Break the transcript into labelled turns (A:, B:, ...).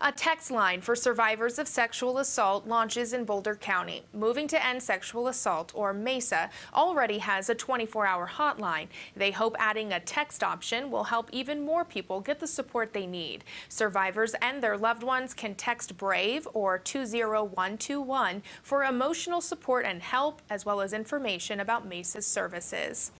A: A text line for survivors of sexual assault launches in Boulder County. Moving to End Sexual Assault, or MESA, already has a 24 hour hotline. They hope adding a text option will help even more people get the support they need. Survivors and their loved ones can text BRAVE or 20121 for emotional support and help, as well as information about MESA's services.